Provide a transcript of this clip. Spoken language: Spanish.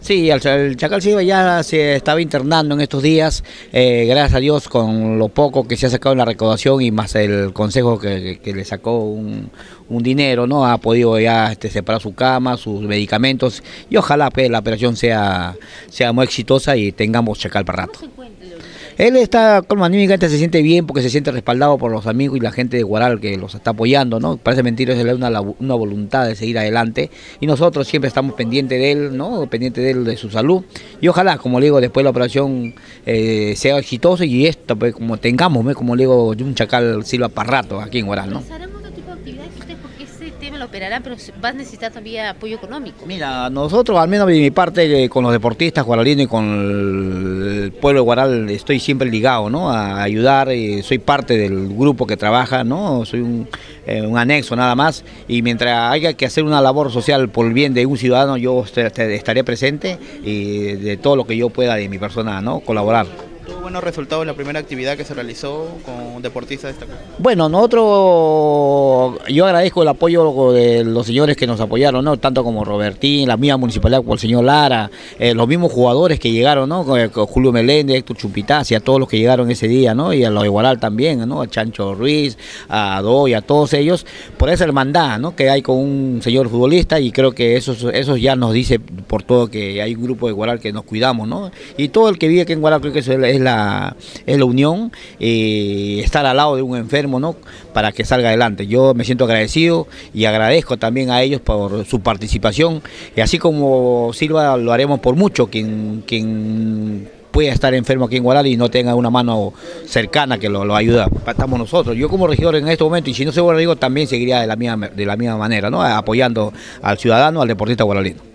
Sí, el, Chacal Silva ya se estaba internando en estos días, eh, gracias a Dios con lo poco que se ha sacado en la recaudación y más el consejo que, le sacó un, dinero, ¿no? Ha podido ya este, separar su cama, sus medicamentos y ojalá pues, la operación sea, sea muy exitosa y tengamos Chacal para rato. Él está con anímicamente se siente bien porque se siente respaldado por los amigos y la gente de Guaral que los está apoyando, ¿no? Parece mentira, es una, una voluntad de seguir adelante y nosotros siempre estamos pendientes de él, ¿no? Pendientes de él, de su salud y ojalá, como le digo, después la operación eh, sea exitosa y esto, pues como tengamos, como le digo, un chacal Silva para rato aquí en Guaral, ¿no? Lo operarán, pero va a necesitar también apoyo económico. Mira, nosotros, al menos de mi parte, eh, con los deportistas guaralinos y con el pueblo de Guaral, estoy siempre ligado, ¿no? A ayudar, y soy parte del grupo que trabaja, ¿no? Soy un, eh, un anexo nada más, y mientras haya que hacer una labor social por el bien de un ciudadano, yo estaré presente y de todo lo que yo pueda de mi persona, ¿no? Colaborar buenos resultados en la primera actividad que se realizó con deportistas destacados? Bueno, nosotros, yo agradezco el apoyo de los señores que nos apoyaron, ¿no? Tanto como Robertín, la misma municipalidad, como el señor Lara, eh, los mismos jugadores que llegaron, ¿no? Julio Meléndez, Héctor Chupitaz y a todos los que llegaron ese día, ¿no? Y a los Igualal también, ¿no? A Chancho Ruiz, a Doy, a todos ellos, por esa hermandad, ¿no? Que hay con un señor futbolista y creo que eso, eso ya nos dice por todo que hay un grupo de Igualal que nos cuidamos, ¿no? Y todo el que vive aquí en Igualal creo que eso es la es la unión, y estar al lado de un enfermo, ¿no? Para que salga adelante. Yo me siento agradecido y agradezco también a ellos por su participación. Y así como Silva lo haremos por mucho, quien, quien pueda estar enfermo aquí en Guaral y no tenga una mano cercana que lo, lo ayuda. Estamos nosotros. Yo como regidor en este momento, y si no se vuelve digo, también seguiría de la misma, de la misma manera, ¿no? apoyando al ciudadano, al deportista guaralino.